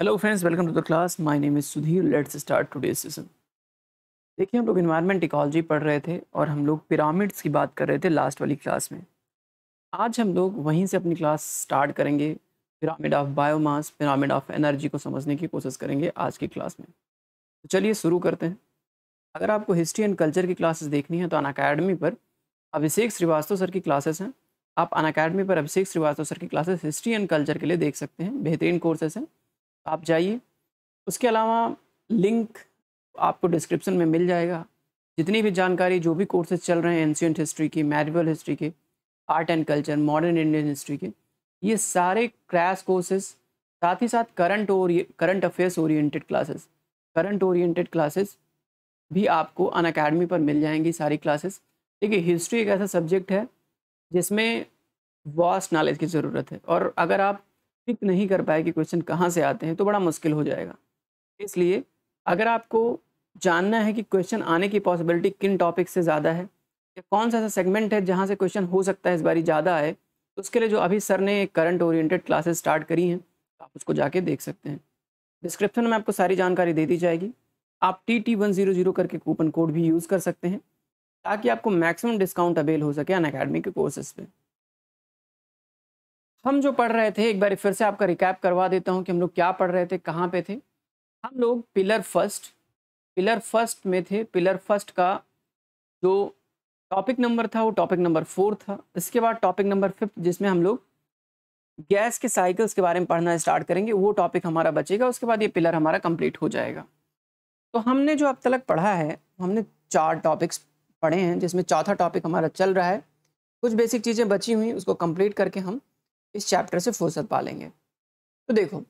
Hello friends welcome to the class my name is Sudhir let's start today session देखिए, हम लोग environment ecology पढ़ रहे थे और हम लोग पिरामिड्स की बात कर रहे थे लास्ट वाली क्लास में। आज हम लोग वहीं से अपनी क्लास स्टार्ट करेंगे। Pyramid of biomass pyramid of energy को समझने की कोशिश करेंगे आज की क्लास में। तो चलिए शुरू करते हैं। अगर आपको हिस्ट्री एंड कल्चर की क्लासेस देखनी है तो अन अकेडमी पर अभिषेक श्रीवास्तव सर की क्लासेस हैं। आप अन अकेडमी पर अभिषेक श्रीवास्तव सर की क्लासेस हिस्ट्री एंड कल्चर के लिए देख सकते हैं। बेहतरीन कोर्सेस हैं। आप जाइए। उसके अलावा लिंक आपको डिस्क्रिप्शन में मिल जाएगा। जितनी भी जानकारी, जो भी कोर्सेज चल रहे हैं एंशियंट हिस्ट्री की मेडिवल हिस्ट्री के art and culture modern Indian history के, ये सारे क्रैश कोर्सेज साथ ही साथ करंट और current affairs oriented classes current oriented classes भी आपको अन अकेडमी पर मिल जाएँगी सारी क्लासेस देखिए हिस्ट्री एक ऐसा सब्जेक्ट है जिसमें वास्ट नॉलेज की ज़रूरत है। और अगर आप पिक नहीं कर पाए कि क्वेश्चन कहाँ से आते हैं तो बड़ा मुश्किल हो जाएगा। इसलिए अगर आपको जानना है कि क्वेश्चन आने की पॉसिबिलिटी किन टॉपिक से ज़्यादा है, या कौन सा ऐसा सेगमेंट है जहाँ से क्वेश्चन हो सकता है इस बारी ज़्यादा आए तो उसके लिए जो अभी सर ने करंट ओरिएंटेड क्लासेस स्टार्ट करी हैं, आप उसको जाके देख सकते हैं। डिस्क्रिप्शन में आपको सारी जानकारी दे दी जाएगी। आप T T one zero zero करके कूपन कोड भी यूज़ कर सकते हैं, ताकि आपको मैक्सिमम डिस्काउंट अवेल हो सके अन अकेडमी के कोर्सेज पे। हम जो पढ़ रहे थे, एक बार फिर से आपका रिकैप करवा देता हूँ कि हम लोग क्या पढ़ रहे थे, कहाँ पे थे। हम लोग पिलर फ़र्स्ट पिलर फ़र्स्ट में थे। पिलर फ़र्स्ट का जो टॉपिक नंबर था, वो टॉपिक नंबर फोर था। इसके बाद टॉपिक नंबर फिफ्थ जिसमें हम लोग गैस के साइकिल्स के बारे में पढ़ना स्टार्ट करेंगे, वो टॉपिक हमारा बचेगा। उसके बाद ये पिलर हमारा कंप्लीट हो जाएगा। तो हमने जो अब तक पढ़ा है, हमने चार टॉपिक्स पढ़े हैं, जिसमें चौथा टॉपिक हमारा चल रहा है। कुछ बेसिक चीज़ें बची हुई, उसको कंप्लीट करके हम इस चैप्टर से फुर्सत पा लेंगे तो देखो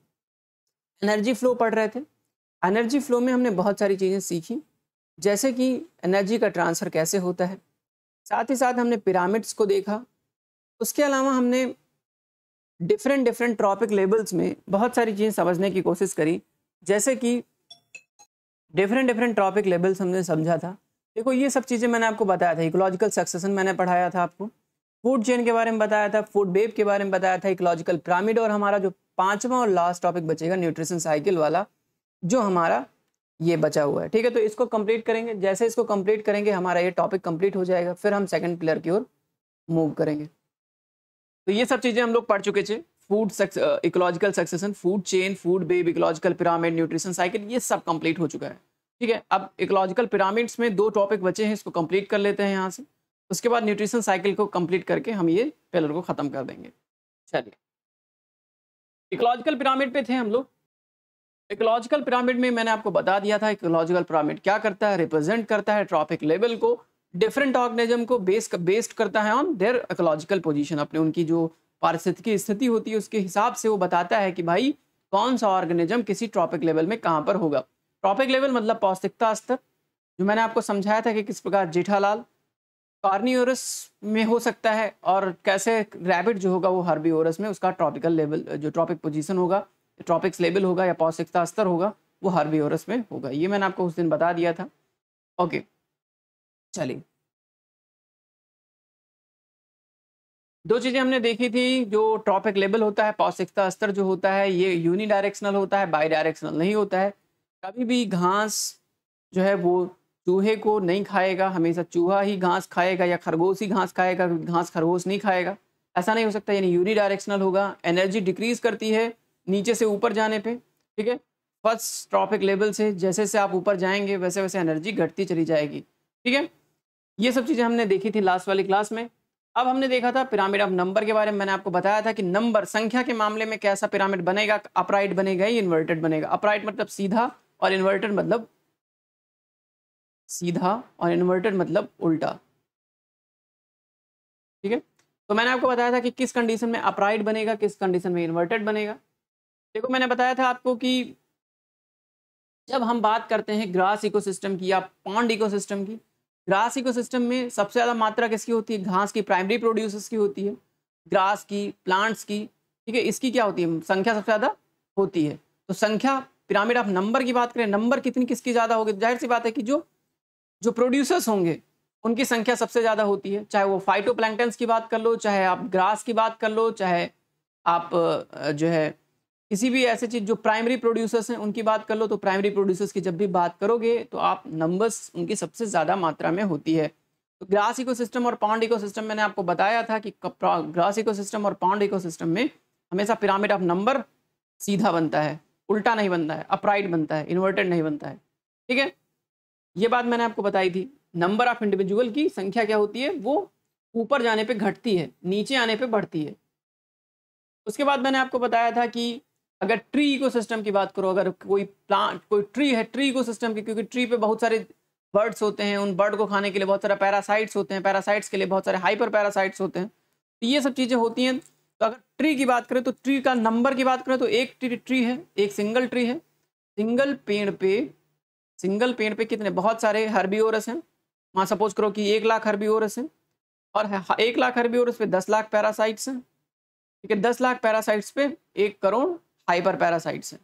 एनर्जी फ्लो पढ़ रहे थे। एनर्जी फ्लो में हमने बहुत सारी चीज़ें सीखी। जैसे कि एनर्जी का ट्रांसफ़र कैसे होता है। साथ ही साथ हमने पिरामिड्स को देखा। उसके अलावा हमने डिफरेंट डिफरेंट ट्रॉपिक लेवल्स में बहुत सारी चीज़ें समझने की कोशिश करी। जैसे कि डिफरेंट डिफरेंट ट्रॉपिक लेवल्स हमने समझा था। देखो, ये सब चीज़ें मैंने आपको बताया था। इकोलॉजिकल सक्सेसन मैंने पढ़ाया था आपको। फ़ूड चेन के बारे में बताया था फ़ूड बेब के बारे में बताया था इकोलॉजिकल पिरामिड और हमारा जो पांचवा और लास्ट टॉपिक बचेगा न्यूट्रिशन साइकिल वाला, जो हमारा ये बचा हुआ है। ठीक है तो इसको कंप्लीट करेंगे। जैसे इसको कंप्लीट करेंगे, हमारा ये टॉपिक कंप्लीट हो जाएगा, फिर हम सेकंड पिलर की ओर मूव करेंगे। तो ये सब चीज़ें हम लोग पढ़ चुके थे। Food ecological succession food chain food web ecological pyramid nutrition cycle ये सब कंप्लीट हो चुका है। ठीक है, अब इकोलॉजिकल पिरामिड्स में दो टॉपिक बचे हैं, इसको कंप्लीट कर लेते हैं यहाँ से। उसके बाद न्यूट्रिशन साइकिल को कंप्लीट करके हम ये पिलर को ख़त्म कर देंगे। चलिए। इकोलॉजिकल पिरामिड पे थे हम लोग। इकोलॉजिकल पिरामिड में मैंने आपको बता दिया था इकोलॉजिकल पिरामिड क्या करता है रिप्रेजेंट करता है ट्रॉपिक लेवल को डिफरेंट ऑर्गेनिज्म को बेस बेस्ड करता है ऑन देयर इकोलॉजिकल पोजीशन अपने उनकी जो पारिस्थितिकी स्थिति होती है, उसके हिसाब से वो बताता है कि भाई, कौन सा ऑर्गेनिज्म किसी ट्रॉपिक लेवल में कहाँ पर होगा। ट्रॉपिक लेवल मतलब पौष्टिकता स्तर, जो मैंने आपको समझाया था कि किस प्रकार जेठालाल कार्नियोरस में हो सकता है और कैसे रैबिट जो होगा वो हर्बियोरस में, उसका ट्रॉपिकल लेवल जो ट्रॉपिक पोजीशन होगा ट्रॉपिक्स लेवल होगा या पौष्टिकता स्तर होगा, वो हर्बियोरस में होगा। ये मैंने आपको उस दिन बता दिया था। ओके चलिए। दो चीज़ें हमने देखी थी, जो ट्रॉपिक लेवल होता है, पौष्टिकता स्तर जो होता है, ये यूनी डायरेक्शनल होता है बाई नहीं होता है। कभी भी घास जो है वो चूहे को नहीं खाएगा, हमेशा चूहा ही घास खाएगा या खरगोश ही घास खाएगा, घास खरगोश नहीं खाएगा। ऐसा नहीं हो सकता, यानी यूनी डायरेक्शनल होगा एनर्जी डिक्रीज करती है नीचे से ऊपर जाने पे, ठीक है? फ़र्स्ट ट्रॉपिक लेवल से, जैसे जैसे आप ऊपर जाएँगे, वैसे वैसे एनर्जी घटती चली जाएगी, ठीक है? ये सब चीज़ें हमने देखी थी लास्ट वाली क्लास में। अब हमने देखा था पिरामिड ऑफ़ नंबर के बारे में, मैंने आपको बताया था कि नंबर संख्या के मामले में कैसा पिरामिड बनेगा अपराइट बनेगा या इन्वर्टेड बनेगा। अपराइट मतलब सीधा और इन्वर्टेड मतलब सीधा और इन्वर्टेड मतलब उल्टा। ठीक है? तो मैंने आपको बताया था कि किस कंडीशन में अपराइट बनेगा, किस कंडीशन में इन्वर्टेड बनेगा। देखो, मैंने बताया था आपको कि जब हम बात करते हैं ग्रास इकोसिस्टम की या पॉन्ड इकोसिस्टम की ग्रास इकोसिस्टम में सबसे ज़्यादा मात्रा किसकी होती है? घास की प्राइमरी प्रोड्यूसर्स की होती है। ग्रास की प्लांट्स की, ठीक है? इसकी क्या होती है? संख्या सबसे ज़्यादा होती है। तो संख्या पिरामिड ऑफ़ नंबर की बात करें नंबर कितनी किसकी ज़्यादा होगी? ज़ाहिर सी बात है कि जो जो प्रोड्यूसर्स होंगे, उनकी संख्या सबसे ज़्यादा होती है। चाहे वो फाइटो की बात कर लो, चाहे आप ग्रास की बात कर लो, चाहे आप जो है, किसी भी ऐसे चीज़, जो प्राइमरी प्रोड्यूसर्स हैं, उनकी बात कर लो तो प्राइमरी प्रोड्यूसर्स की जब भी बात करोगे तो आप नंबर्स उनकी सबसे ज़्यादा मात्रा में होती है। तो ग्रास इको और पाउंड इको मैंने आपको बताया था कि ग्रास इको और पाउंड इको में हमेशा पिरामिड ऑफ़ नंबर सीधा बनता है, उल्टा नहीं बनता है अपराइट बनता है इन्वर्टेड नहीं बनता है। ठीक है? ये बात मैंने आपको बताई थी। नंबर ऑफ़ इंडिविजुअल की संख्या क्या होती है? वो ऊपर जाने पे घटती है, नीचे आने पे बढ़ती है। उसके बाद मैंने आपको बताया था कि अगर ट्री इकोसिस्टम की बात करो, अगर कोई प्लांट कोई ट्री है ट्री इकोसिस्टम की, क्योंकि ट्री पे बहुत सारे बर्ड्स होते हैं, उन बर्ड को खाने के लिए बहुत सारे पैरासाइट्स होते हैं पैरासाइट्स के लिए बहुत सारे हाइपर पैरासाइट्स होते हैं। तो ये सब चीज़ें होती हैं। तो अगर ट्री की बात करें तो ट्री का नंबर की बात करें तो एक ट्री ट्री है, एक सिंगल ट्री है। सिंगल पेड़ पे सिंगल पेड़ पे कितने? बहुत सारे हर्बियोरस हैं। वहाँ सपोज़ करो कि एक लाख हर्बियोरस हैं। और एक लाख हर्बियोरस पे दस लाख पैरासाइट्स हैं। ठीक है, दस लाख पैरासाइट्स पे एक करोड़ हाइपर पैरासाइट्स हैं।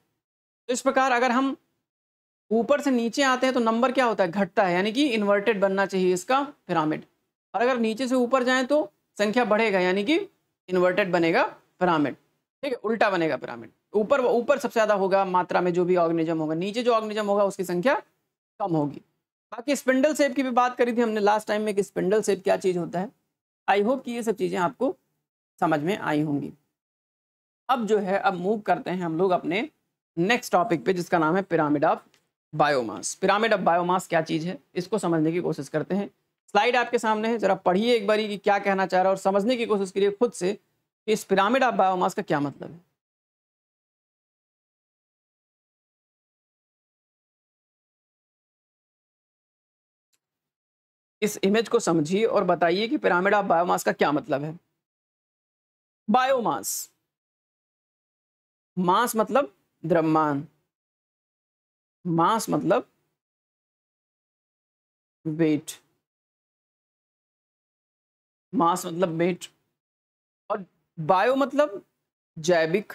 तो इस प्रकार अगर हम ऊपर से नीचे आते हैं तो नंबर क्या होता है? घटता है। यानी कि इन्वर्टेड बनना चाहिए इसका पिरामिड। और अगर नीचे से ऊपर जाएँ तो संख्या बढ़ेगा। यानी कि इन्वर्टेड बनेगा पिरामिड। ठीक है, उल्टा बनेगा पिरामिड। ऊपर ऊपर सबसे ज़्यादा होगा मात्रा में जो भी ऑर्गेनिज्म होगा। नीचे जो ऑर्गेनिज्म होगा, उसकी संख्या कम होगी। बाकी स्पिंडल सेप की भी बात करी थी हमने लास्ट टाइम में कि स्पिंडल सेप क्या चीज़ होता है। आई होप कि ये सब चीज़ें आपको समझ में आई होंगी। अब जो है, अब मूव करते हैं हम लोग अपने नेक्स्ट टॉपिक पे, जिसका नाम है pyramid of biomass pyramid of biomass क्या चीज़ है? इसको समझने की कोशिश करते हैं। स्लाइड आपके सामने है, जरा पढ़िए एक बारी कि क्या कहना चाह रहा है और समझने की कोशिश करिए खुद से कि इस पिरामिड ऑफ़ बायोमास का क्या मतलब है। इस इमेज को समझिए और बताइए कि पिरामिड ऑफ़ बायोमास का क्या मतलब है? बायोमास मास मतलब द्रव्यमान. मास मतलब वेट मास मतलब वेट और बायो मतलब जैविक.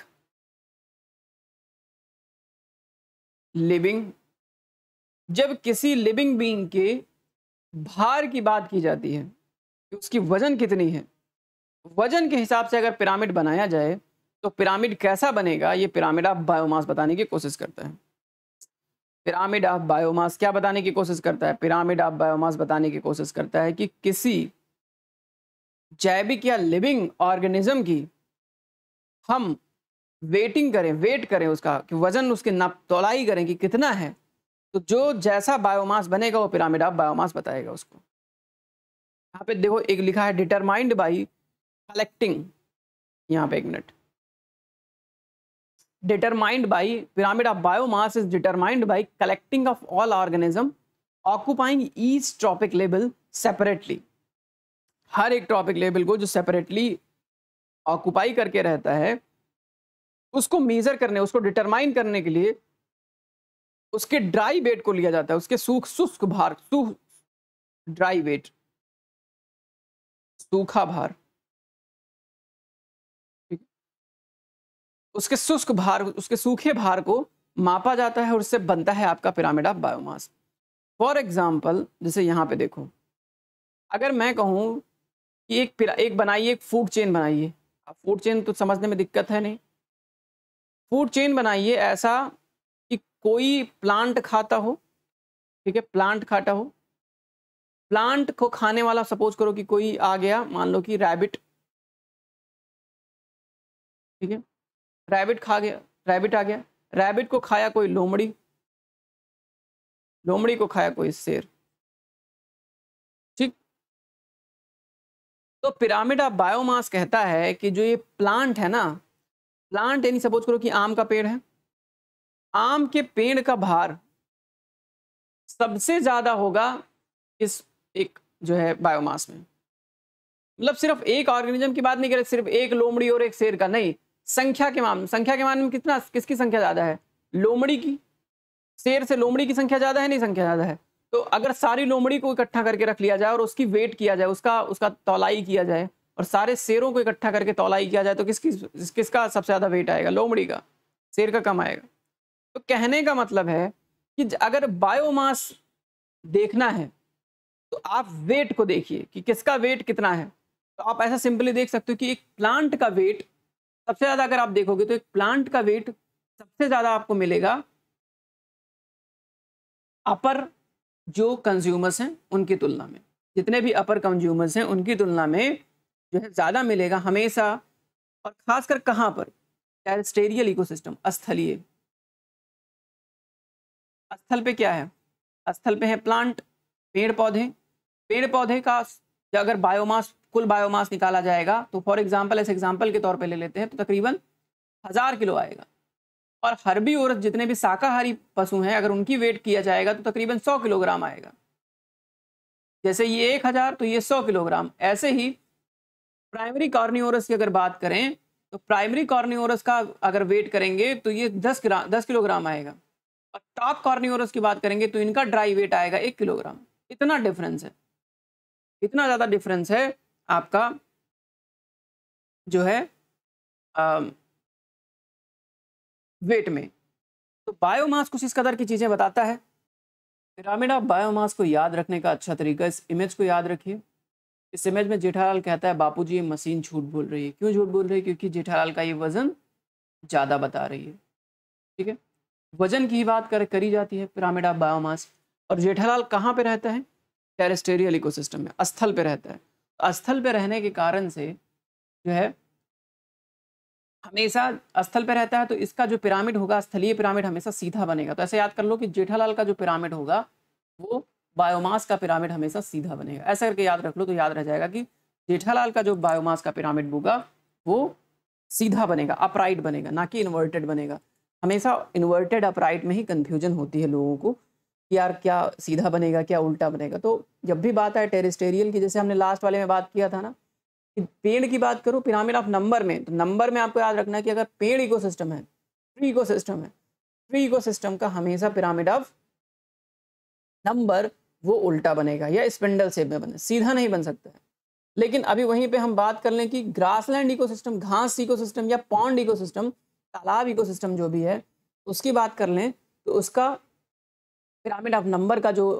लिविंग जब किसी लिविंग बीइंग के भार की बात की जाती है कि उसकी वज़न कितनी है। वज़न के हिसाब से अगर पिरामिड बनाया जाए तो पिरामिड कैसा बनेगा, ये पिरामिड ऑफ़ बायोमास बताने की कोशिश करता है। पिरामिड ऑफ़ बायोमास क्या बताने की कोशिश करता है? पिरामिड ऑफ़ बायोमास बताने की कोशिश करता है कि किसी जैविक या लिविंग ऑर्गेनिज्म की हम वेटिंग करें वेट करें उसका, कि वज़न उसके नाप तोलाई करें कि कितना है। तो जो जैसा बायोमास बनेगा, वो पिरामिड ऑफ़ बायोमास बताएगा उसको। यहाँ पे देखो, एक लिखा है डिटरमाइंड बाई कलेक्टिंग यहाँ पे एक minute determined by pyramid of biomass is determined by collecting of all organism, occupying each tropic level separately हर एक ट्रॉपिक लेवल को जो सेपरेटली ऑक्यूपाई करके रहता है, उसको मेजर करने, उसको डिटरमाइन करने के लिए उसके ड्राई वेट को लिया जाता है, उसके सूख, शुष्क भार सूख ड्राई वेट सूखा भार उसके शुष्क भार, उसके सूखे भार को मापा जाता है और उससे बनता है आपका pyramid of biomass for example जैसे यहाँ पे देखो, अगर मैं कहूँ कि एक एक बनाइए, एक फ़ूड चेन बनाइए। फ़ूड चेन तो समझने में दिक्कत है नहीं। फ़ूड चेन बनाइए ऐसा कोई प्लांट खाता हो, ठीक है, प्लांट खाता हो, प्लांट को खाने वाला सपोज़ करो कि कोई आ गया, मान लो कि रैबिट, ठीक है, रैबिट खा गया, रैबिट आ गया, रैबिट को खाया कोई लोमड़ी लोमड़ी को खाया कोई शेर, ठीक? तो पिरामिड ऑफ़ बायोमास कहता है कि जो ये प्लांट है ना, प्लांट यानी सपोज़ करो कि आम का पेड़ है आम के पेड़ का भार सबसे ज़्यादा होगा इस एक जो है बायोमास में। मतलब सिर्फ़ एक ऑर्गेनिज्म की बात नहीं करें, सिर्फ़ एक लोमड़ी और एक शेर का, नहीं, संख्या के मामले संख्या के मामले में कितना, किसकी संख्या ज़्यादा है? लोमड़ी की। शेर से लोमड़ी की संख्या ज़्यादा है, नहीं, संख्या ज़्यादा है। तो अगर सारी लोमड़ी को इकट्ठा करके रख लिया जाए और उसकी वेट किया जाए, उसका उसका तौलाई किया जाए और सारे शेरों को इकट्ठा करके तौलाई किया जाए तो किसकी, किसका सबसे ज़्यादा वेट आएगा? लोमड़ी का। शेर का कम आएगा। तो कहने का मतलब है कि अगर बायोमास देखना है तो आप वेट को देखिए कि किसका वेट कितना है। तो आप ऐसा सिंपली देख सकते हो कि एक प्लांट का वेट सबसे ज़्यादा अगर आप देखोगे तो एक प्लांट का वेट सबसे ज़्यादा आपको मिलेगा अपर जो कंज्यूमर्स हैं, उनकी तुलना में। जितने भी अपर कंज्यूमर्स हैं, उनकी तुलना में जो है ज़्यादा मिलेगा हमेशा। और ख़ासकर कहाँ पर? टेरेस्टेरियल इकोसिस्टम स्थलीय स्थल पे क्या है? स्थल पे है प्लांट पेड़ पौधे पेड़ पौधे का अगर बायोमास कुल बायोमास निकाला जाएगा तो फॉर एग्जांपल ऐसे एग्जांपल के तौर पे ले लेते हैं तो तकरीबन हज़ार किलो आएगा। और हर्बी और जितने भी शाकाहारी पशु हैं, अगर उनकी वेट किया जाएगा तो तकरीबन सौ किलोग्राम आएगा। जैसे ये एक हज़ार तो ये सौ किलोग्राम। ऐसे ही प्राइमरी कॉर्नियोरस की अगर बात करें तो प्राइमरी कॉर्नियोरस का अगर वेट करेंगे तो ये दस ग्राम दस किलोग्राम आएगा। टॉप कॉर्नियोरस की बात करेंगे तो इनका ड्राई वेट आएगा एक किलोग्राम इतना डिफरेंस है। इतना ज़्यादा डिफरेंस है आपका जो है आ, वेट में। तो बायोमास कुछ इस कदर की चीज़ें बताता है। पिरामिड ऑफ़ बायोमास को याद रखने का अच्छा तरीका इस इमेज को याद रखिए। इस इमेज में जेठालाल कहता है बापूजी ये मशीन झूठ बोल रही है। क्यों झूठ बोल रही है? क्योंकि जेठालाल का ये वज़न ज़्यादा बता रही है। ठीक है? वज़न की बात कर, करी जाती है पिरामिड ऑफ़ बायोमास। और जेठालाल कहाँ पे रहता है? टेरेस्टेरियल इकोसिस्टम में स्थल पे रहता है। स्थल पे रहने के कारण से जो है, हमेशा स्थल पे रहता है तो इसका जो पिरामिड होगा, स्थलीय पिरामिड हमेशा सीधा बनेगा। तो ऐसे याद कर लो कि जेठालाल का जो पिरामिड होगा, वो बायोमास का पिरामिड हमेशा सीधा बनेगा। ऐसा करके याद रख लो तो याद रह जाएगा कि जेठालाल का जो बायोमास का पिरामिड होगा, वो सीधा बनेगा, अपराइट बनेगा, ना कि इन्वर्टेड बनेगा। हमेशा इन्वर्टेड अपराइट में ही कन्फ्यूज़न होती है लोगों को यार क्या सीधा बनेगा, क्या उल्टा बनेगा। तो जब भी बात आए टेरिस्टेरियल की, जैसे हमने लास्ट वाले में बात किया था ना, कि पेड़ की बात करूँ पिरामिड ऑफ़ नंबर में तो नंबर में आपको याद रखना है कि अगर पेड़ इकोसिस्टम है ट्री इकोसिस्टम है ट्री इकोसिस्टम का हमेशा पिरामिड ऑफ़ नंबर वो उल्टा बनेगा या स्पिंडल शेप में बने, सीधा नहीं बन सकता है। लेकिन अभी वहीं पे हम बात कर लें कि ग्रासलैंड इकोसिस्टम घास इकोसिस्टम या पॉन्ड इकोसिस्टम तालाब इकोसिस्टम जो भी है, उसकी बात कर लें तो उसका पिरामिड ऑफ़ नंबर का जो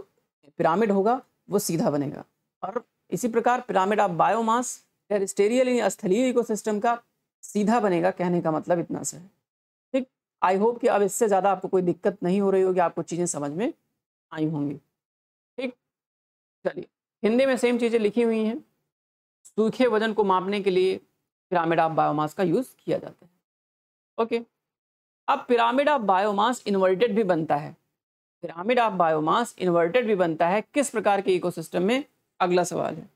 पिरामिड होगा, वो सीधा बनेगा। और इसी प्रकार पिरामिड ऑफ़ बायोमास टेरिस्टेरियल यानी स्थलीय इकोसिस्टम का सीधा बनेगा, कहने का मतलब इतना सा है। ठीक आई होप कि अब इससे ज़्यादा आपको कोई दिक्कत नहीं हो रही होगी, आपको चीज़ें समझ में आई होंगी। ठीक, चलिए, हिंदी में सेम चीज़ें लिखी हुई हैं। सूखे वज़न को मापने के लिए पिरामिड ऑफ़ बायोमास का यूज़ किया जाता है। ओके अब पिरामिड ऑफ़ बायोमास इन्वर्टेड भी बनता है। पिरामिड ऑफ़ बायोमास इन्वर्टेड भी बनता है। किस प्रकार के इकोसिस्टम में? अगला सवाल है।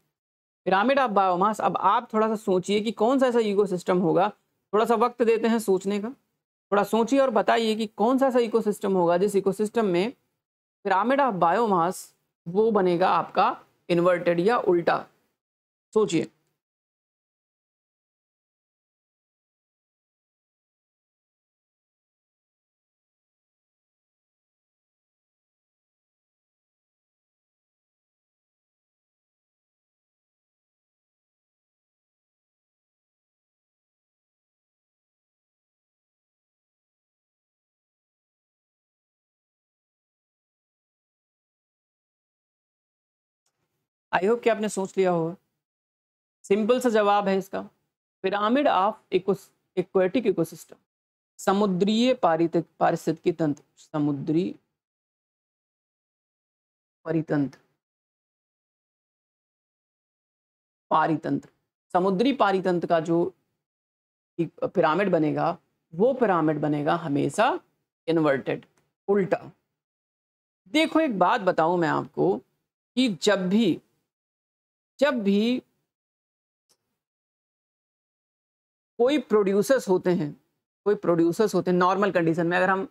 पिरामिड ऑफ़ बायोमास अब आप थोड़ा सा सोचिए कि कौन सा ऐसा इकोसिस्टम होगा। थोड़ा सा वक्त देते हैं सोचने का। थोड़ा सोचिए और बताइए कि कौन सा ऐसा इकोसिस्टम होगा जिस इकोसिस्टम में पिरामिड ऑफ़ बायोमास वो बनेगा आपका इन्वर्टेड या उल्टा। सोचिए। आई होप कि आपने सोच लिया होगा। सिंपल सा जवाब है इसका। Pyramid of aquatic ecosystem. समुद्रीय पारिस्थितिकी तंत्र। समुद्री परितंत्र। पारितंत्र। समुद्री पारितंत्र का जो पिरामिड बनेगा, वो पिरामिड बनेगा हमेशा इन्वर्टेड, उल्टा। देखो एक बात बताऊँ मैं आपको कि जब भी जब भी कोई प्रोड्यूसर्स होते हैं, कोई प्रोड्यूसर्स होते हैं नॉर्मल कंडीशन में अगर हम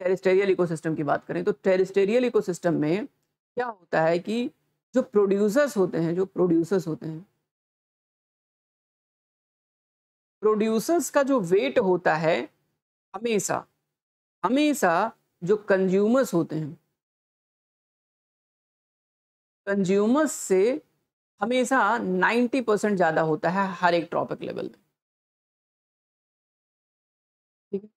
टेरिस्टेरियल इकोसिस्टम की बात करें तो टेरिस्टेरियल इकोसिस्टम में क्या होता है कि जो प्रोड्यूसर्स होते हैं, जो प्रोड्यूसर्स होते हैं प्रोड्यूसर्स का जो वेट होता है, हमेशा हमेशा जो कंज्यूमर्स होते हैं कंज्यूमर्स से हमेशा 90 परसेंट ज़्यादा होता है हर एक ट्रॉपिक लेवल में ठीक है?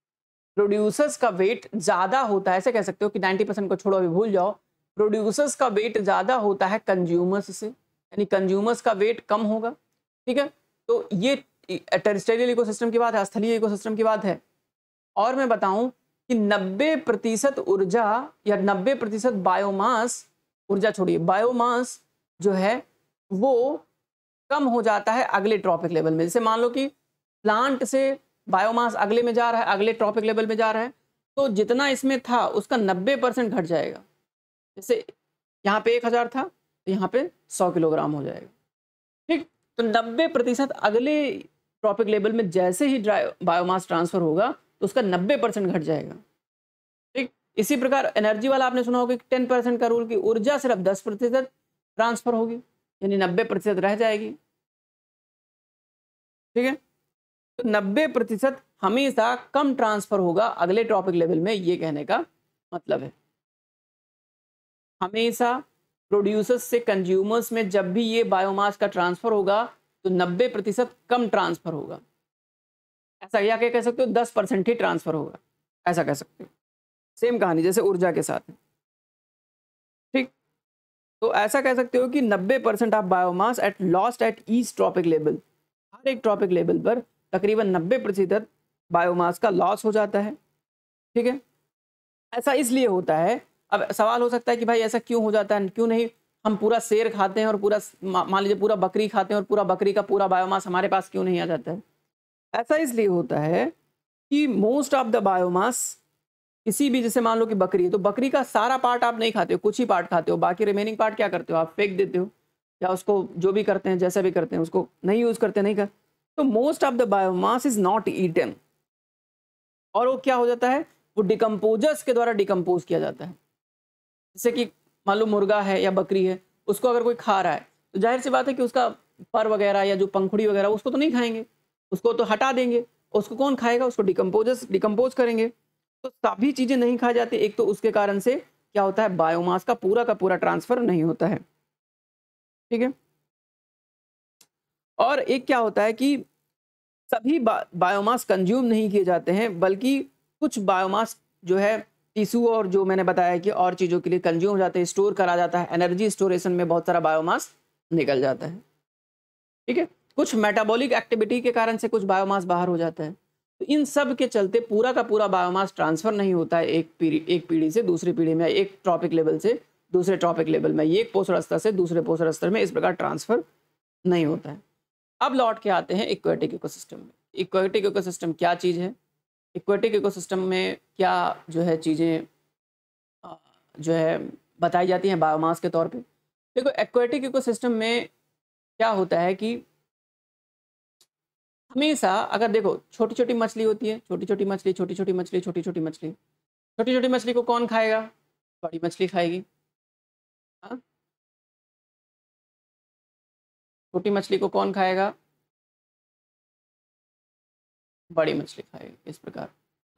प्रोड्यूसर्स का वेट ज़्यादा होता है, ऐसे कह सकते हो कि 90 परसेंट को छोड़ो, अभी भूल जाओ। प्रोड्यूसर्स का वेट ज़्यादा होता है कंज्यूमर्स से, यानी कंज्यूमर्स का वेट कम होगा। ठीक है? तो ये टेरिस्टेरियल इकोसिस्टम की बात है स्थलीय इकोसिस्टम की बात है। और मैं बताऊँ कि 90 प्रतिशत ऊर्जा या 90 प्रतिशत बायोमास ऊर्जा छोड़िए बायोमास जो है वो कम हो जाता है अगले ट्रॉपिक लेवल में। जैसे मान लो कि प्लांट से बायोमास अगले में जा रहा है, अगले ट्रॉपिक लेवल में जा रहा है तो जितना इसमें था, उसका 90 परसेंट घट जाएगा। जैसे यहाँ पे एक हज़ार था तो यहाँ पे सौ किलोग्राम हो जाएगा। ठीक? तो नब्बे प्रतिशत अगले ट्रॉपिक लेवल में जैसे ही बायोमास ट्रांसफ़र होगा तो उसका नब्बे परसेंट घट जाएगा। ठीक? इसी प्रकार एनर्जी वाला आपने सुना होगा कि टेन परसेंट का रूल की ऊर्जा सिर्फ़ दस प्रतिशत ट्रांसफ़र होगी। यानी नब्बे प्रतिशत रह जाएगी। ठीक है? तो नब्बे प्रतिशत हमेशा कम ट्रांसफ़र होगा अगले टॉपिक लेवल में, ये कहने का मतलब है। हमेशा प्रोड्यूसर्स से कंज्यूमर्स में जब भी ये बायोमास का ट्रांसफ़र होगा तो 90 प्रतिशत कम ट्रांसफ़र होगा। ऐसा या क्या कह सकते हो? 10 परसेंट ही ट्रांसफ़र होगा। ऐसा कह सकते हो। सेम कहानी, जैसे ऊर्जा के साथ। ठीक तो ऐसा कह सकते हो कि 90 percent of biomass at lost at each trophic level हर एक ट्रॉपिक लेवल पर तकरीबन 90 प्रतिशत बायोमास का लॉस हो जाता है। ठीक है? ऐसा इसलिए होता है। अब सवाल हो सकता है कि भाई ऐसा क्यों हो जाता है? क्यों नहीं? हम पूरा शेर खाते हैं और पूरा मान लीजिए पूरा बकरी खाते हैं और पूरा बकरी का पूरा बायोमास हमारे पास क्यों नहीं आ जाता है? ऐसा इसलिए होता है कि मोस्ट ऑफ़ द बायोमास किसी भी, जैसे मान लो कि बकरी है तो बकरी का सारा पार्ट आप नहीं खाते हो, कुछ ही पार्ट खाते हो, बाकी रिमेनिंग पार्ट क्या करते हो? आप फेंक देते हो, या उसको जो भी करते हैं, जैसे भी करते हैं, उसको नहीं यूज़ करते, नहीं कर तो most of the biomass is not eaten और वो क्या हो जाता है? वो डिकम्पोजर्स के द्वारा डिकम्पोज किया जाता है। जैसे कि मान लो मुर्गा है या बकरी है, उसको अगर कोई खा रहा है तो ज़ाहिर सी बात है कि उसका पर वगैरह या जो पंखुड़ी वगैरह, उसको तो नहीं खाएँगे, उसको तो हटा देंगे, उसको कौन खाएगा? उसको डिकम्पोजर्स डिकम्पोज करेंगे। तो सभी चीज़ें नहीं खा जाती। एक तो उसके कारण से क्या होता है बायोमास का पूरा का पूरा ट्रांसफ़र नहीं होता है। ठीक है? और एक क्या होता है कि सभी बा, बायोमास कंज्यूम नहीं किए जाते हैं बल्कि कुछ बायोमास जो है टिश्यू और जो मैंने बताया कि और चीज़ों के लिए कंज्यूम हो जाते हैं स्टोर करा जाता है एनर्जी स्टोरेशन में बहुत सारा बायोमास निकल जाता है। ठीक है? कुछ मेटाबॉलिक एक्टिविटी के कारण से कुछ बायोमास बाहर हो जाता है। तो इन सब के चलते पूरा का पूरा बायोमास ट्रांसफ़र नहीं होता है एक पीढ़ी एक पीढ़ी से दूसरी पीढ़ी में, एक ट्रॉपिक लेवल से दूसरे ट्रॉपिक लेवल में एक पोषण स्तर से दूसरे पोषण स्तर में इस प्रकार ट्रांसफ़र नहीं होता है। अब लौट के आते हैं इक्वेटिक इकोसिस्टम में। इक्वेटिक इकोसिस्टम क्या चीज़ है? इक्वेटिक इकोसिस्टम में क्या जो है चीज़ें जो है बताई जाती हैं बायोमास के तौर पे? देखो एक्वेटिक इकोसिस्टम में क्या होता है कि हमेशा अगर देखो छोटी छोटी मछली होती है छोटी छोटी मछली छोटी छोटी मछली छोटी छोटी मछली। छोटी छोटी मछली को कौन खाएगा? बड़ी मछली खाएगी। हाँ? छोटी मछली को कौन खाएगा? बड़ी मछली खाएगी, इस प्रकार।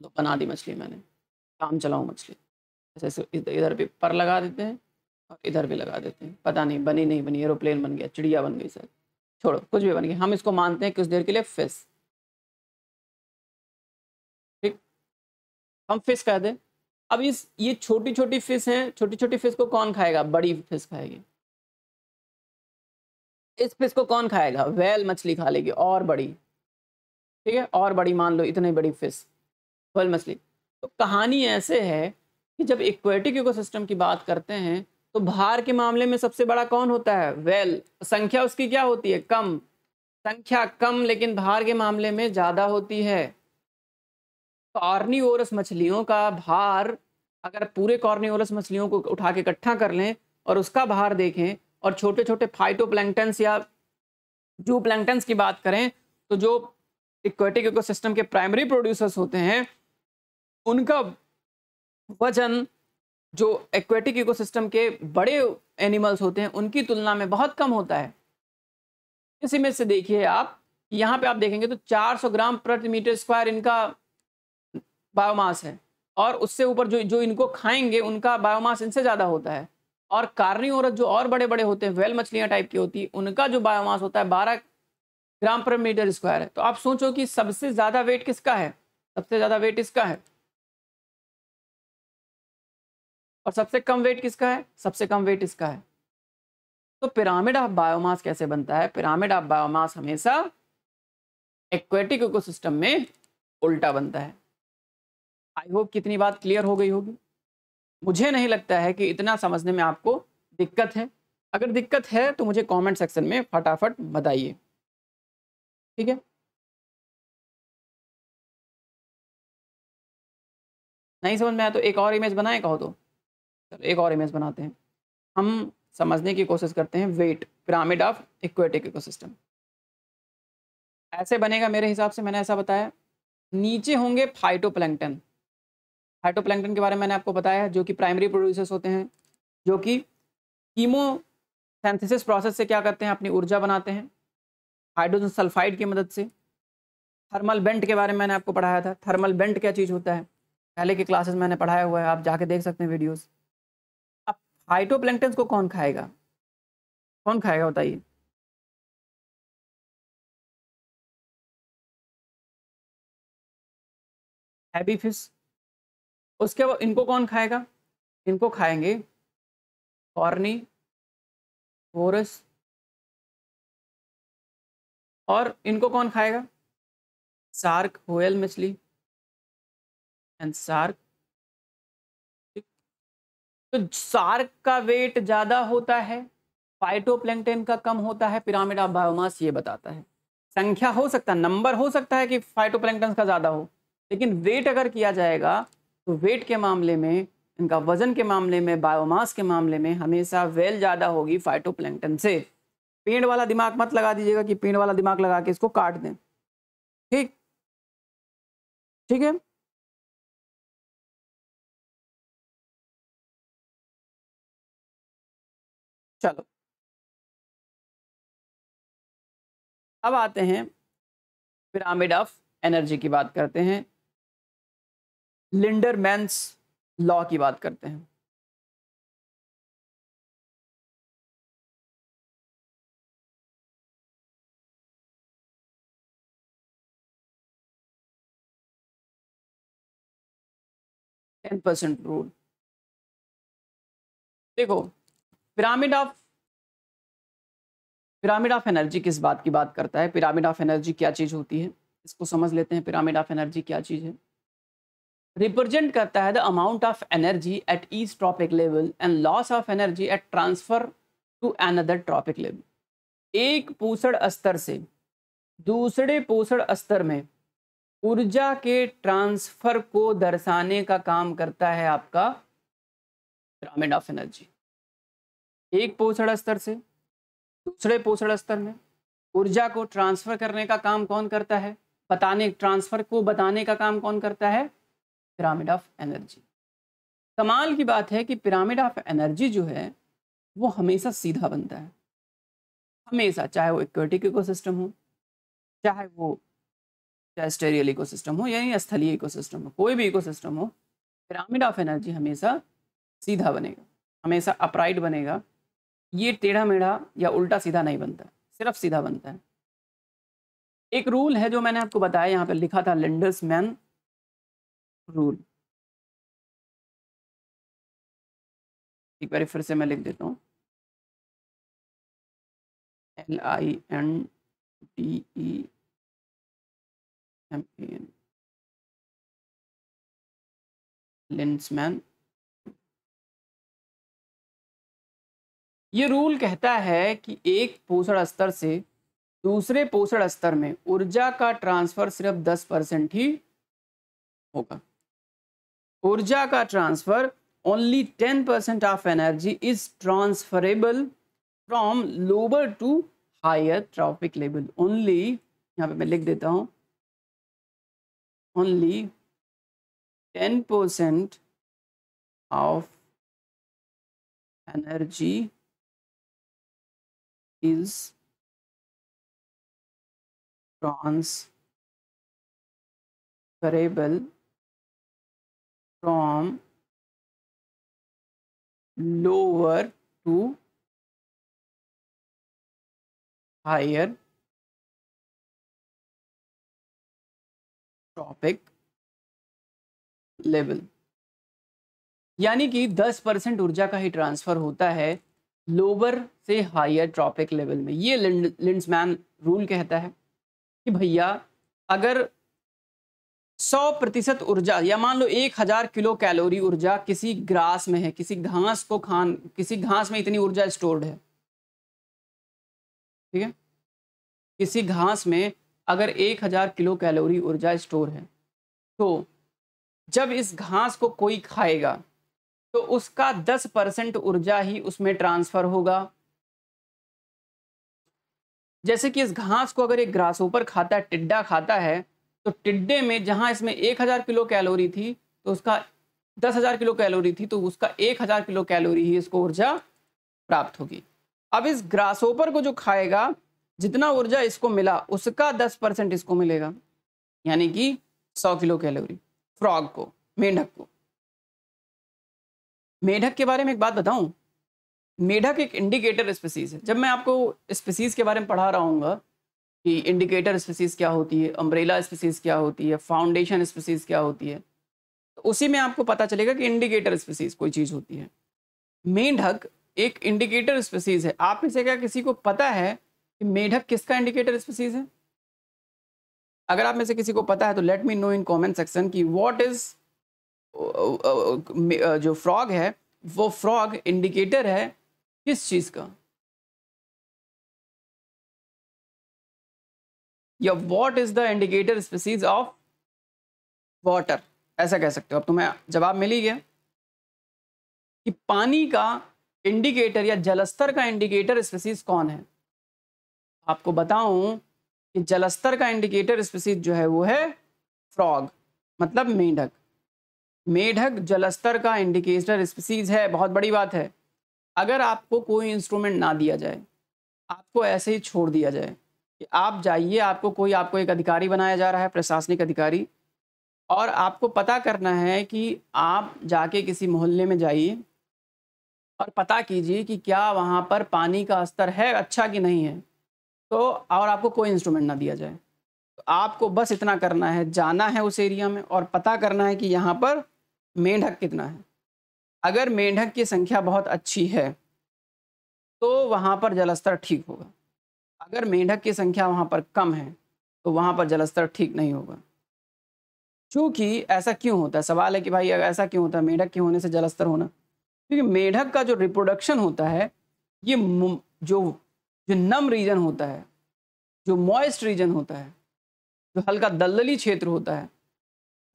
तो बना दी मछली मैंने। काम चलाऊँ मछली। ऐसे इधर भी पर लगा देते हैं और इधर भी लगा देते हैं। पता नहीं, बनी नहीं बनी, एरोप्लेन बन गया, चिड़िया बन गई सर छोड़ो, कुछ भी बन गया। हम इसको मानते हैं कुछ देर के लिए? फिस। ठीक? हम फ़िश कह दें। अब इस, ये छोटी छोटी फ़िश हैं छोटी छोटी फ़िश को कौन खाएगा? बड़ी फ़िश खाएगी। इस फ़िश को कौन खाएगा? वेल मछली खा लेगी, और बड़ी। ठीक है? और बड़ी मान लो, इतनी बड़ी फ़िश वेल मछली। तो कहानी ऐसे है कि जब इक्वेटिक इकोसिस्टम की बात करते हैं तो भार के मामले में सबसे बड़ा कौन होता है? वेल संख्या उसकी क्या होती है? कम। संख्या कम, लेकिन भार के मामले में ज़्यादा होती है। कॉर्निओरस मछलियों का भार, अगर पूरे कॉर्निओरस मछलियों को उठा के इकट्ठा कर लें और उसका भार देखें और छोटे छोटे फाइटोप्लैंक्टन्स या जू प्लैंक्टन्स की बात करें तो जो इक्वेटिक इकोसिस्टम के प्राइमरी प्रोड्यूसर्स होते हैं, उनका वज़न जो एक्वेटिक इकोसिस्टम के बड़े एनिमल्स होते हैं, उनकी तुलना में बहुत कम होता है। इस इमेज से देखिए आप, यहाँ पे आप देखेंगे तो 400 ग्राम प्रति मीटर स्क्वायर इनका बायोमास है। और उससे ऊपर जो जो इनको खाएँगे, उनका बायोमास इनसे ज़्यादा होता है। और कार्नी औरत जो और बड़े बड़े होते हैं वेल मछलियाँ टाइप की होती है, उनका जो बायोमास होता है बारह ग्राम पर मीटर स्क्वायर है। तो आप सोचो कि सबसे ज़्यादा वेट किसका है? सबसे ज़्यादा वेट इसका है। और सबसे कम वेट किसका है? सबसे कम वेट इसका है। तो पिरामिड ऑफ़ बायोमास कैसे बनता है? पिरामिड ऑफ़ बायोमास हमेशा एक्वेटिक इकोसिस्टम में उल्टा बनता है। आई होप कितनी बात क्लियर हो गई होगी। मुझे नहीं लगता है कि इतना समझने में आपको दिक्कत है। अगर दिक्कत है तो मुझे कमेंट सेक्शन में फटाफट बताइए। ठीक है? नहीं समझ में आया तो एक और इमेज बनाए, कहो तो। चलो, एक और इमेज बनाते हैं। हम समझने की कोशिश करते हैं wait pyramid of aquatic ecosystem ऐसे बनेगा मेरे हिसाब से, मैंने ऐसा बताया। नीचे होंगे फाइटोप्लैंक्टन फाइटोप्लैंक्टन के बारे में मैंने आपको बताया, जो कि प्राइमरी प्रोड्यूसर्स होते हैं, जो कि कीमो सेंथिसिस प्रोसेस से क्या करते हैं, अपनी ऊर्जा बनाते हैं। हाइड्रोजन सल्फाइड की मदद से। थर्मल बेंट के बारे में मैंने आपको पढ़ाया था। थर्मल बेंट क्या चीज़ होता है? पहले के क्लासेस मैंने पढ़ाया हुआ है, आप जाके देख सकते हैं वीडियोस अब फाइटोप्लैंक्टन को कौन खाएगा? कौन खाएगा बताइए। Heavy fish. उसके बाद इनको कौन खाएगा? इनको खाएँगे कॉर्नी फोरस और इनको कौन खाएगा? सार्क होयल मछली। एंड सार्क तो सार्क का वेट ज़्यादा होता है फाइटोप्लैंक्टन का कम होता है पिरामिड ऑफ़ बायोमास ये बताता है। संख्या हो सकता है नंबर हो सकता है कि फाइटोप्लैंक्टन का ज़्यादा हो, लेकिन वेट अगर किया जाएगा तो वेट के मामले में, इनका वज़न के मामले में बायोमास के मामले में हमेशा वेल ज़्यादा होगी फाइटोप्लैंक्टन से। पेड़ वाला दिमाग मत लगा दीजिएगा कि पेड़ वाला दिमाग लगा के इसको काट दें। ठीक? ठीक है? चलो। अब आते हैं पिरामिड ऑफ़ एनर्जी की बात करते हैं। लिंडरमैन्स लॉ की बात करते हैं। Ten percent rule. देखो pyramid of pyramid of energy किस बात की बात करता है? पिरामिड ऑफ़ एनर्जी क्या चीज़ होती है? इसको समझ लेते हैं पिरामिड ऑफ़ एनर्जी क्या चीज़ है? रिप्रेजेंट करता है the amount of energy at each trophic level and loss of energy at transfer to another trophic level एक पोषण स्तर से दूसरे पोषण स्तर में ऊर्जा के ट्रांसफ़र को दर्शाने का काम करता है आपका पिरामिड ऑफ़ एनर्जी एक पोषण स्तर से, दूसरे पोषण स्तर में। ऊर्जा को ट्रांसफ़र करने का काम कौन करता है? बताने ट्रांसफ़र को बताने का काम कौन करता है? पिरामिड ऑफ़ एनर्जी कमाल की बात है कि पिरामिड ऑफ़ एनर्जी जो है, वो हमेशा सीधा बनता है। हमेशा, चाहे वो इक्वेटिक इकोसिस्टम हो, चाहे वो टेरेस्टेरियल इकोसिस्टम हो यानी स्थलीय इकोसिस्टम हो, कोई भी इकोसिस्टम हो पिरामिड ऑफ़ एनर्जी हमेशा सीधा बनेगा, हमेशा अपराइट बनेगा। ये टेढ़ा मेढ़ा या उल्टा सीधा नहीं बनता, सिर्फ़ सीधा बनता है। एक रूल है जो मैंने आपको बताया, यहाँ पर लिखा था लिंडर्स मैन रूल एक बार फिर से मैं लिख देता हूँ। L I N D E M N Lindeman ये रूल कहता है कि एक पोषण स्तर से दूसरे पोषण स्तर में ऊर्जा का ट्रांसफ़र सिर्फ़ 10 परसेंट ही होगा। ऊर्जा का transfer only 10 percent of energy is transferable from lower to higher trophic level only यहाँ पे मैं लिख देता हूँ। Only 10 percent of energy is transferable from lower to higher topic level यानी कि 10 परसेंट ऊर्जा का ही ट्रांसफ़र होता है लोअर से हायर ट्रॉपिक लेवल में। ये लिंड्समैन रूल कहता है कि भैया, अगर 100 प्रतिशत ऊर्जा, या मान लो एक हज़ार किलो कैलोरी ऊर्जा किसी ग्रास में है, किसी घास को खान, किसी घास में इतनी ऊर्जा स्टोर्ड है, ठीक है? किसी घास में अगर एक हज़ार किलो कैलोरी ऊर्जा स्टोर है तो जब इस घास को कोई खाएगा तो उसका दस परसेंट ऊर्जा ही उसमें ट्रांसफ़र होगा। जैसे कि इस घास को अगर एक ग्रास ऊपर खाता है, टिड्डा खाता है तो टिड्डे में जहाँ इसमें एक हज़ार किलो कैलोरी थी तो उसका दस हज़ार किलो कैलोरी थी तो उसका एक हज़ार किलो कैलोरी ही इसको ऊर्जा प्राप्त होगी। अब इस ग्रासोपर को जो खाएगा, जितना ऊर्जा इसको मिला, उसका दस परसेंट इसको मिलेगा, यानी कि सौ किलो कैलोरी, फ्रॉग को, मेंढक को। मेढक के बारे में एक बात बताऊँ? मेढक एक इंडिकेटर स्पीसीज है। जब मैं आपको स्पीसीज के बारे में पढ़ा रहा हूँ, कि इंडिकेटर स्पीसीज क्या होती है अम्ब्रेला स्पीसीज क्या होती है फाउंडेशन स्पीसीज क्या होती है तो उसी में आपको पता चलेगा कि इंडिकेटर स्पीसीज कोई चीज़ होती है। मेढक एक इंडिकेटर स्पीसीज है। आप में से क्या किसी को पता है कि मेढक किसका इंडिकेटर स्पीसीज है? अगर आप में से किसी को पता है तो let me know in comment section कि व्हाट इज़ जो फ्रॉग है, वो फ्रॉग इंडिकेटर है किस चीज़ का? या what is the indicator species of water ऐसा कह सकते हो। अब तुम्हें जवाब मिल ही गया कि पानी का इंडिकेटर या जलस्तर का इंडिकेटर स्पीसीज कौन है? आपको बताऊँ कि जलस्तर का इंडिकेटर स्पीसीज जो है, वो है फ्रॉग मतलब मेढक। मेढक जलस्तर का इंडिकेटर स्पीसीज है, बहुत बड़ी बात है। अगर आपको कोई इंस्ट्रूमेंट ना दिया जाए, आपको ऐसे ही छोड़ दिया जाए कि आप जाइए, आपको कोई, आपको एक अधिकारी बनाया जा रहा है, प्रशासनिक अधिकारी, और आपको पता करना है कि आप जाके किसी मोहल्ले में जाइए और पता कीजिए कि क्या वहाँ पर पानी का स्तर है अच्छा कि नहीं है तो और आपको कोई इंस्ट्रूमेंट ना दिया जाए। तो आपको बस इतना करना है, जाना है उस एरिया में और पता करना है कि यहाँ पर मेंढक कितना है। अगर मेंढक की संख्या बहुत अच्छी है तो वहाँ पर जलस्तर ठीक होगा। अगर मेंढक की संख्या वहाँ पर कम है तो वहाँ पर जलस्तर ठीक नहीं होगा। क्योंकि ऐसा क्यों होता है? सवाल है कि भाई ऐसा क्यों होता है? मेढक के होने से जलस्तर होना। क्योंकि मेढक का जो रिप्रोडक्शन होता है, ये जो जो नम रीजन होता है, जो मॉइस्ट रीजन होता है, जो हल्का दलदली क्षेत्र होता है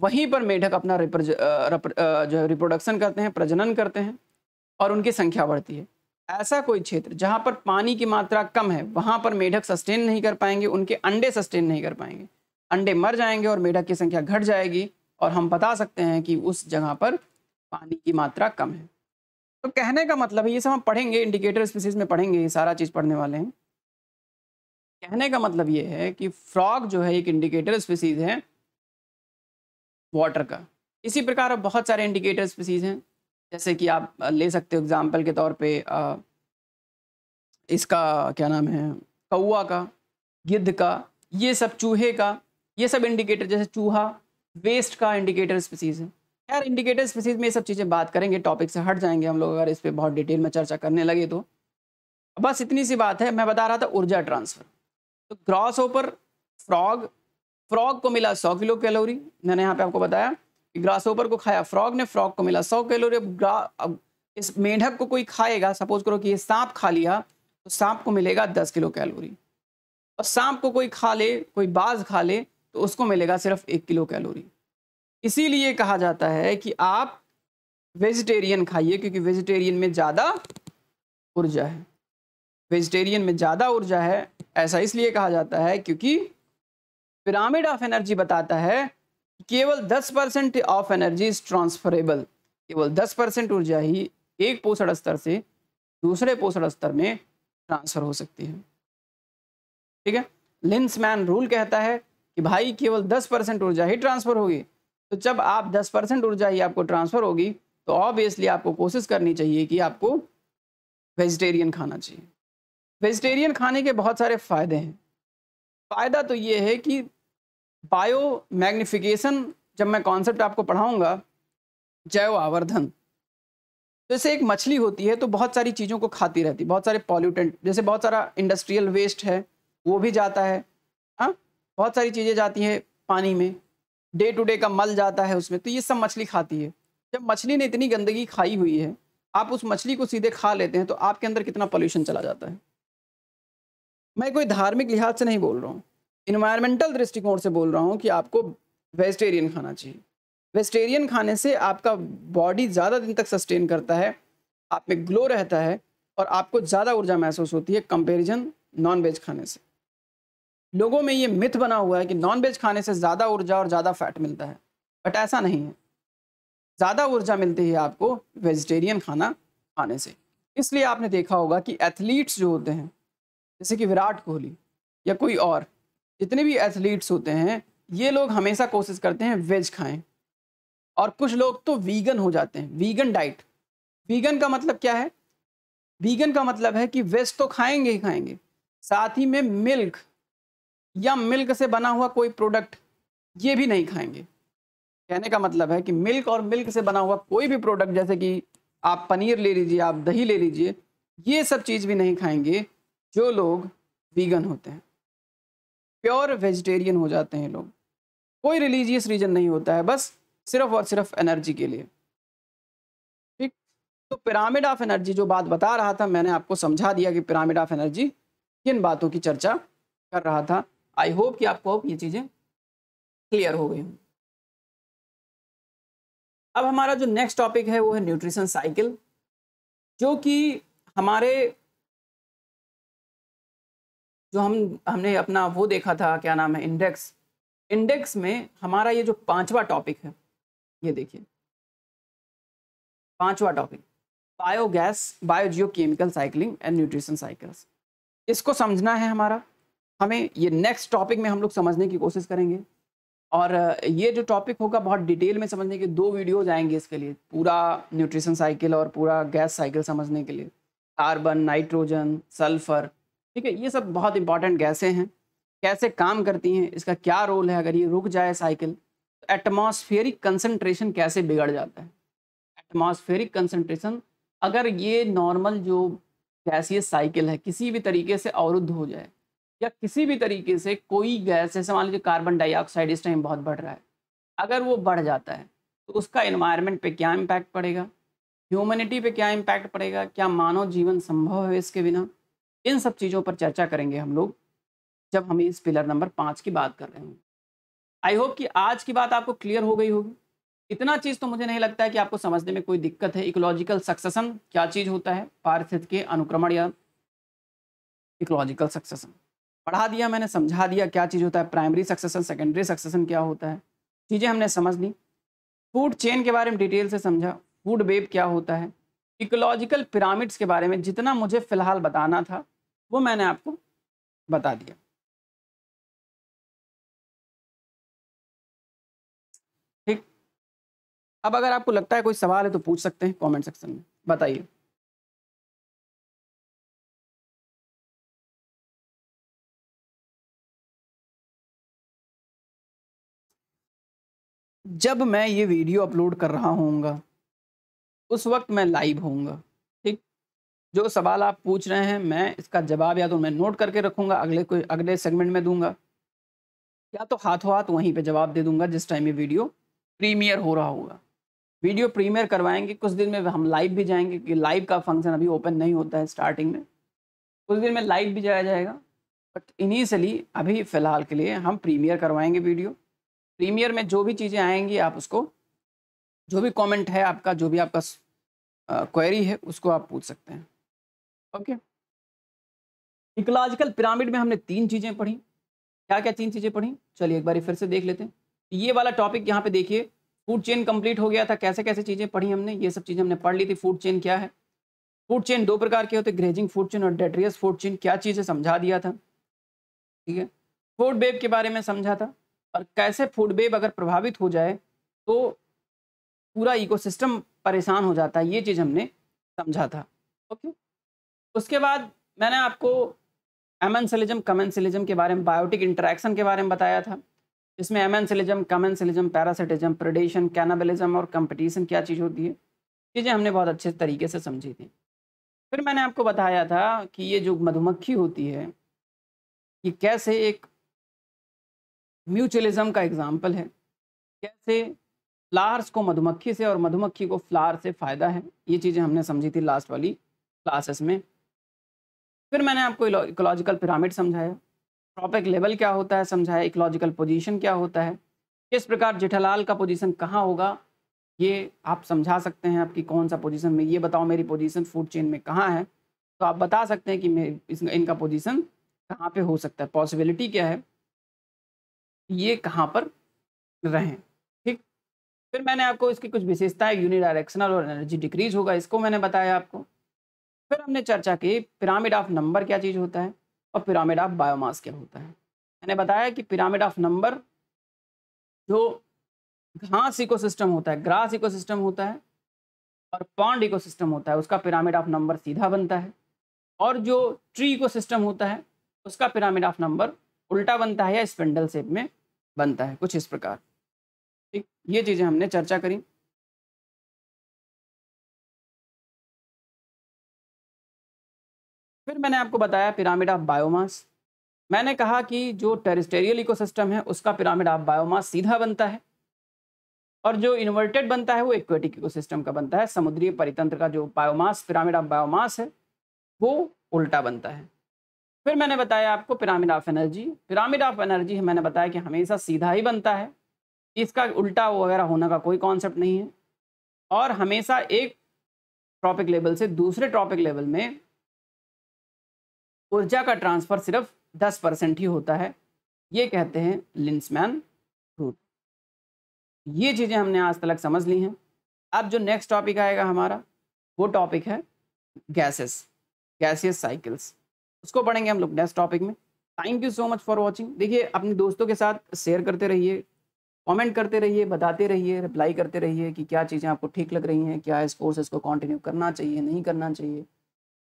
वहीं पर मेढक अपना रिप्रज जो है रिप्रोडक्शन करते हैं, प्रजनन करते हैं और उनकी संख्या बढ़ती है। ऐसा कोई क्षेत्र जहाँ पर पानी की मात्रा कम है, वहाँ पर मेढक सस्टेन नहीं कर पाएँगे, उनके अंडे सस्टेन नहीं कर पाएँगे। अंडे मर जाएँगे और मेढक की संख्या घट जाएगी और हम बता सकते हैं कि उस जगह पर पानी की मात्रा कम है। तो कहने का मतलब है, ये सब हम पढ़ेंगे इंडिकेटर स्पीसीज में पढ़ेंगे, ये सारा चीज़ पढ़ने वाले हैं। कहने का मतलब ये है कि फ्रॉग जो है, एक इंडिकेटर स्पीसीज है वाटर का। इसी प्रकार बहुत सारे इंडिकेटर स्पीसीज हैं। जैसे कि आप ले सकते हो एग्ज़ाम्पल के तौर पे आ, इसका क्या नाम है कौआ का गिद्ध का ये सब चूहे का ये सब इंडिकेटर जैसे चूहा वेस्ट का इंडिकेटर स्पीसीज है। यार इंडिकेटर स्पीसीज में ये सब चीज़ें बात करेंगे टॉपिक से हट जाएँगे हम लोग अगर इस पर बहुत डिटेल में चर्चा करने लगे तो। बस इतनी सी बात है मैं बता रहा था ऊर्जा ट्रांसफ़र तो ग्रॉस ओपर फ्रॉग फ्रॉग को मिला सौ किलो कैलोरी। मैंने यहाँ पे आपको बताया कि ग्रास ओपर को खाया फ्रॉग ने, फ्रॉग को मिला सौ कैलोरी। अब इस मेढक को कोई खाएगा, सपोज़ करो कि ये सांप खा लिया तो सांप को मिलेगा दस किलो कैलोरी। और सांप को कोई खा ले, कोई बाज खा ले तो उसको मिलेगा सिर्फ़ एक किलो कैलोरी। इसीलिए कहा जाता है कि आप वेजिटेरियन खाइए, क्योंकि वेजिटेरियन में ज़्यादा ऊर्जा है। वेजिटेरियन में ज़्यादा ऊर्जा है, ऐसा इसलिए कहा जाता है क्योंकि पिरामिड ऑफ़ एनर्जी बताता है, केवल 10 percent of energy is transferable. केवल 10 परसेंट ऊर्जा ही एक पोषण स्तर से दूसरे पोषण स्तर में ट्रांसफ़र हो सकती है। ठीक है? लिंसमैन रूल कहता है कि भाई, केवल 10 परसेंट ऊर्जा ही ट्रांसफ़र होगी। तो जब आप 10 परसेंट ऊर्जा ही आपको ट्रांसफ़र होगी तो ऑब्वियसली आपको कोशिश करनी चाहिए कि आपको वेजिटेरियन खाना चाहिए। वेजिटेरियन खाने के बहुत सारे फ़ायदे हैं। फ़ायदा तो ये है कि बायो मैग्निफिकेशन जब मैं कॉन्सेप्ट आपको पढ़ाऊँगा, जैव आवर्धन जैसे एक मछली होती है तो बहुत सारी चीज़ों को खाती रहती बहुत सारे पॉल्यूटेंट जैसे बहुत सारा इंडस्ट्रियल वेस्ट है, वो भी जाता है हाँ? बहुत सारी चीज़ें जाती हैं पानी में डे टू डे का मल जाता है उसमें तो ये सब मछली खाती है। जब मछली ने इतनी गंदगी खाई हुई है, आप उस मछली को सीधे खा लेते हैं तो आपके अंदर कितना पॉल्यूशन चला जाता है। मैं कोई धार्मिक लिहाज से नहीं बोल रहा हूँ। इन्वायरमेंटल दृष्टिकोण से बोल रहा हूँ कि आपको वेजिटेरियन खाना चाहिए। वेजिटेरियन खाने से आपका बॉडी ज़्यादा दिन तक सस्टेन करता है, आप में ग्लो रहता है और आपको ज़्यादा ऊर्जा महसूस होती है कंपेरिजन नॉन वेज खाने से। लोगों में ये मिथ बना हुआ है कि नॉन वेज खाने से ज़्यादा ऊर्जा और ज़्यादा फैट मिलता है बट ऐसा नहीं है। ज़्यादा ऊर्जा मिलती है आपको वेजिटेरियन खाना खाने से। इसलिए आपने देखा होगा कि एथलीट्स जो होते हैं, जैसे कि विराट कोहली या कोई और जितने भी एथलीट्स होते हैं, ये लोग हमेशा कोशिश करते हैं वेज खाएँ। और कुछ लोग तो वीगन हो जाते हैं वीगन डाइट वीगन का मतलब क्या है? वीगन का मतलब है कि वेज तो खाएँगे ही खाएँगे। साथ ही में मिल्क या मिल्क से बना हुआ कोई प्रोडक्ट ये भी नहीं खाएँगे। कहने का मतलब है कि मिल्क और मिल्क से बना हुआ कोई भी प्रोडक्ट जैसे कि आप पनीर ले लीजिए, आप दही ले लीजिए, ये सब चीज़ भी नहीं खाएँगे जो लोग वीगन होते हैं। प्योर वेजिटेरियन हो जाते हैं लोग। कोई रिलीजियस रीजन नहीं होता है, बस सिर्फ़ और सिर्फ़ एनर्जी के लिए। ठीक? तो पिरामिड ऑफ़ एनर्जी जो बात बता रहा था, मैंने आपको समझा दिया कि पिरामिड ऑफ़ एनर्जी किन बातों की चर्चा कर रहा था। आई होप कि आपको ये चीज़ें क्लियर हो गई हूँ। अब हमारा जो नेक्स्ट टॉपिक है, वो है न्यूट्रिशन साइकिल जो कि हमारे जो हम, हमने अपना वो देखा था, क्या नाम है इंडेक्स इंडेक्स में हमारा ये जो पांचवा टॉपिक है, ये देखिए। पांचवा topic biogas biogeochemical cycling and nutrition cycles इसको समझना है हमारा। हमें ये नेक्स्ट टॉपिक में हम लोग समझने की कोशिश करेंगे। और, ये जो टॉपिक होगा, बहुत डिटेल में समझने के दो वीडियोज़ आएँगे इसके लिए। पूरा न्यूट्रिशन साइकिल और पूरा गैस साइकिल समझने के लिए। कार्बन नाइट्रोजन सल्फ़र ठीक है, ये सब बहुत इंपॉर्टेंट गैसें हैं। कैसे काम करती हैं, इसका क्या रोल है, अगर ये रुक जाए साइकिल तो एटमॉस्फेरिक कंसनट्रेशन कैसे बिगड़ जाता है? एटमॉस्फेरिक कंसनट्रेशन अगर ये नॉर्मल जो गैसीय साइकिल है, किसी भी तरीके से अवरुद्ध हो जाए, या किसी भी तरीके से कोई गैस, जैसे मान लीजिए कार्बन डाइऑक्साइड इस टाइम बहुत बढ़ रहा है, अगर वो बढ़ जाता है तो उसका इन्वायरमेंट पे क्या इम्पैक्ट पड़ेगा? ह्यूमनिटी पे क्या इम्पैक्ट पड़ेगा? क्या मानव जीवन संभव है इसके बिना? इन सब चीज़ों पर चर्चा करेंगे हम लोग, जब हम इस पिलर नंबर पाँच की बात कर रहे हैं आई होप कि आज की बात आपको क्लियर हो गई होगी। इतना चीज़ तो मुझे नहीं लगता है कि आपको समझने में कोई दिक्कत है। इकोलॉजिकल सक्सेसन क्या चीज़ होता है? पारिस्थित के अनुक्रमण या इकोलॉजिकल सक्सेसन पढ़ा दिया मैंने, समझा दिया क्या चीज़ होता है। प्राइमरी सक्सेसन सेकेंडरी सक्सेसन क्या होता है। चीज़ें हमने समझ ली। फ़ूड चेन के बारे में डिटेल से समझा। फ़ूड वेब क्या होता है। इकोलॉजिकल पिरामिड्स के बारे में जितना मुझे फ़िलहाल बताना था वो मैंने आपको बता दिया। ठीक? अब अगर आपको लगता है कोई सवाल है तो पूछ सकते हैं कमेंट सेक्शन में। बताइए। जब मैं ये वीडियो अपलोड कर रहा होऊँगा, उस वक्त मैं लाइव होऊँगा। जो सवाल आप पूछ रहे हैं, मैं इसका जवाब या तो मैं नोट करके रखूँगा, अगले कोई, अगले सेगमेंट में दूँगा, या तो हाथों हाथ वहीं पे जवाब दे दूँगा, जिस टाइम ये वीडियो प्रीमियर हो रहा होगा। वीडियो प्रीमियर करवाएँगे, कुछ दिन में हम लाइव भी जाएँगे क्योंकि लाइव का फ़ंक्शन अभी ओपन नहीं होता है स्टार्टिंग में। कुछ दिन में लाइव भी जाया जाएगा बट इनिशियली अभी फ़िलहाल के लिए हम प्रीमियर करवाएँगे वीडियो प्रीमियर में जो भी चीज़ें आएँगी, आप उसको, जो भी कमेंट है आपका, जो भी आपका क्वेरी है, उसको आप पूछ सकते हैं। ओके। इकोलॉजिकल पिरामिड में हमने तीन चीज़ें पढ़ी। क्या क्या तीन चीज़ें पढ़ी? चलिए एक बार फिर से देख लेते हैं। ये वाला टॉपिक यहाँ पे देखिए फ़ूड चेन कंप्लीट हो गया था। कैसे कैसे चीज़ें पढ़ी हमने? ये सब चीज़ें हमने पढ़ ली थी। फ़ूड चेन क्या है? फ़ूड चेन दो प्रकार के होते हैं। ग्रेजिंग फ़ूड चेन और डेट्रियस फ़ूड चेन क्या चीज़ें समझा दिया था। ठीक है? फ़ूड बेब के बारे में समझा था। और कैसे फ़ूड वेब अगर प्रभावित हो जाए तो पूरा इकोसिस्टम परेशान हो जाता है। ये चीज़ हमने समझा था। ओके? उसके बाद मैंने आपको एमेंसिलिज्म कमेंसिलिज्म के बारे में बायोटिक इंटरेक्शन के बारे में बताया था। इसमें amensalism commensalism parasitism predation cannibalism और कंपटीशन क्या चीज़ होती है, चीज़ें हमने बहुत अच्छे तरीके से समझी थी। फिर मैंने आपको बताया था कि ये जो मधुमक्खी होती है, ये कैसे एक म्यूचुअलिज्म का एग्ज़ाम्पल है। कैसे फ्लावर्स को मधुमक्खी से और मधुमक्खी को फ्लावर से फ़ायदा है, ये चीज़ें हमने समझी थी लास्ट वाली क्लासेस में। फिर मैंने आपको इकोलॉजिकल पिरामिड समझाया। ट्रॉपिक लेवल क्या होता है समझाया। इकोलॉजिकल पोजीशन क्या होता है। किस प्रकार जेठालाल का पोजीशन कहाँ होगा ये आप समझा सकते हैं आपकी कौन सा पोजीशन में। ये बताओ मेरी पोजीशन फ़ूड चेन में कहाँ है। तो आप बता सकते हैं कि मैं इस, इनका पोजीशन कहाँ पे हो सकता है। पॉसिबिलिटी क्या है? ये कहाँ पर रहें। ठीक? फिर मैंने आपको इसकी कुछ विशेषताएँ यूनिडायरेक्शनल और एनर्जी डिक्रीज होगा इसको मैंने बताया आपको। फिर हमने चर्चा की पिरामिड ऑफ़ नंबर क्या चीज़ होता है और पिरामिड ऑफ़ बायोमास क्या होता है। मैंने बताया कि पिरामिड ऑफ़ नंबर जो घास इकोसिस्टम होता है, ग्रास इकोसिस्टम होता है और पॉन्ड इकोसिस्टम होता है, उसका पिरामिड ऑफ़ नंबर सीधा बनता है और जो ट्री इकोसिस्टम होता है, उसका पिरामिड ऑफ़ नंबर उल्टा बनता है या स्पेंडल शेप में बनता है, कुछ इस प्रकार। ठीक, ये चीज़ें हमने चर्चा करी। फिर मैंने आपको बताया पिरामिड ऑफ़ बायोमास। मैंने कहा कि जो टेरिस्टेरियल इकोसिस्टम है, उसका पिरामिड ऑफ़ बायोमास सीधा बनता है। और जो इन्वर्टेड बनता है, वो इक्वेटिक इकोसिस्टम का बनता है। समुद्री परितंत्र का जो बायोमास, पिरामिड ऑफ़ बायोमास है, वो उल्टा बनता है। फिर मैंने बताया आपको pyramid of energy. Pyramid of energy मैंने बताया कि हमेशा सीधा ही बनता है। इसका उल्टा वगैरह होने का कोई कॉन्सेप्ट नहीं है। और हमेशा एक ट्रॉपिक लेवल से दूसरे ट्रॉपिक लेवल में ऊर्जा का ट्रांसफ़र सिर्फ़ दस परसेंट ही होता है। ये कहते हैं लिंसमैन रूट। ये चीज़ें हमने आज तक समझ ली हैं। अब जो नेक्स्ट टॉपिक आएगा हमारा, वो टॉपिक है गैसेस गैसियस साइकिल्स उसको पढ़ेंगे हम लोग नेक्स्ट टॉपिक में। Thank you so much for watching देखिए, अपने दोस्तों के साथ शेयर करते रहिए कमेंट करते रहिए, बताते रहिए रिप्लाई करते रहिए कि क्या चीज़ें आपको ठीक लग रही हैं, क्या इस कोर्सेज को कंटिन्यू करना चाहिए, नहीं करना चाहिए।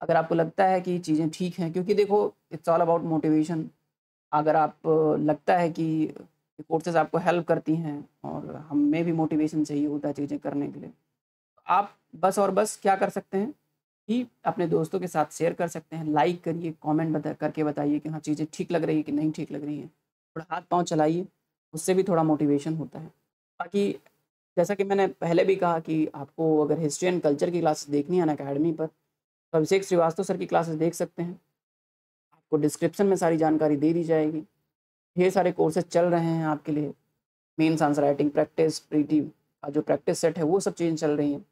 अगर आपको लगता है कि चीज़ें ठीक हैं, क्योंकि देखो इट्स ऑल अबाउट मोटिवेशन अगर आप लगता है कि कोर्सेज आपको हेल्प करती हैं और हमें भी मोटिवेशन चाहिए होता है चीज़ें करने के लिए, आप बस और बस क्या कर सकते हैं ही अपने दोस्तों के साथ शेयर कर सकते हैं लाइक करिए कमेंट बता, करके बताइए कि हाँ चीज़ें ठीक लग रही है कि नहीं ठीक लग रही हैं। थोड़ा हाथ पाँव चलाइए, उससे भी थोड़ा मोटिवेशन होता है। बाकी जैसा कि मैंने पहले भी कहा कि आपको अगर हिस्ट्री एंड कल्चर की क्लासेस देखनी है ना अकेडमी पर तो अभिषेक श्रीवास्तव सर की क्लासेस देख सकते हैं। आपको डिस्क्रिप्शन में सारी जानकारी दे दी जाएगी। ढेर सारे कोर्सेज चल रहे हैं आपके लिए। Main answer writing practice pretty का जो प्रैक्टिस सेट है वो सब चीज़ें चल रही हैं।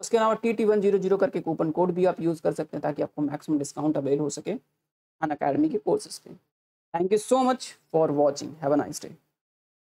उसके अलावा T T one zero zero करके कूपन कोड भी आप यूज़ कर सकते हैं ताकि आपको मैक्सिमम डिस्काउंट अवेल हो सके। अन अकेडमी के कोर्सेज पे। Thank you so much for watching have a nice day